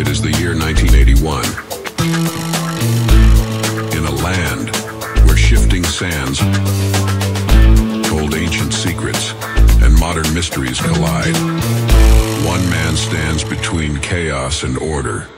It is the year 1981. In a land where shifting sands hold ancient secrets and modern mysteries collide, one man stands between chaos and order.